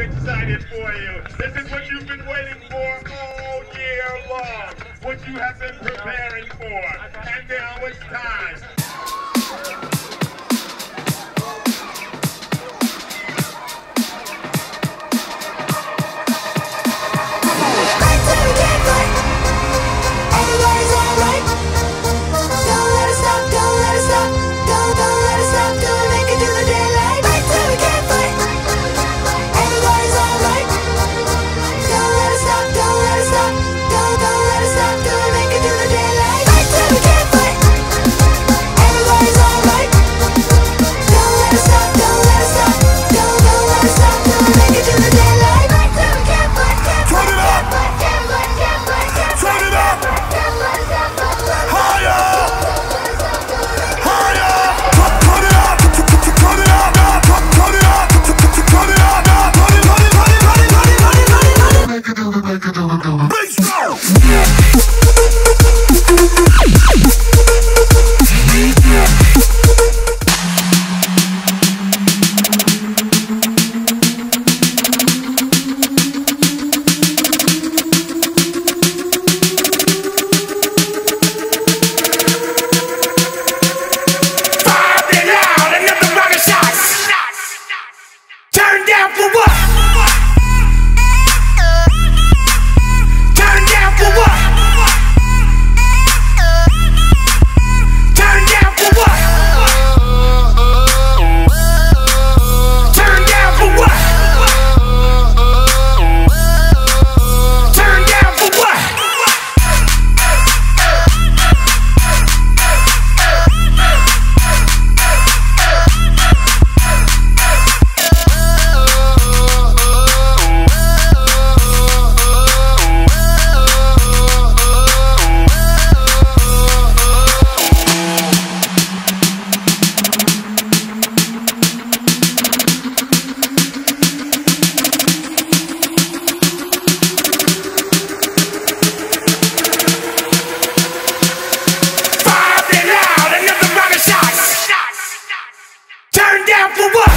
excited for you. This is what you've been waiting for all year long, what you have been preparing for. And now it's time. for what?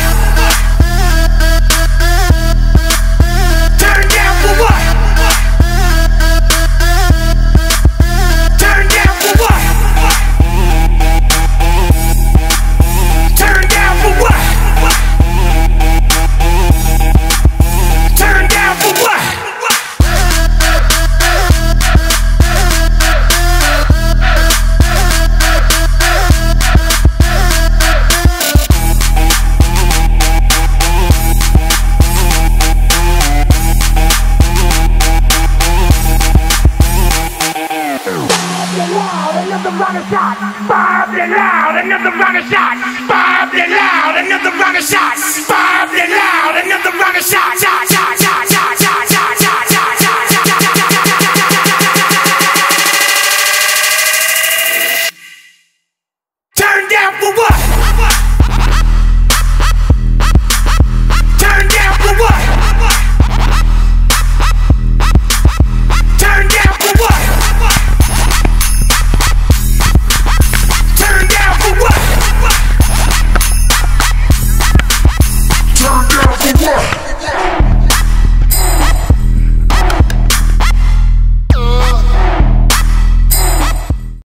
loud, another rocket shot. Loud, another loud, another Turn down for what?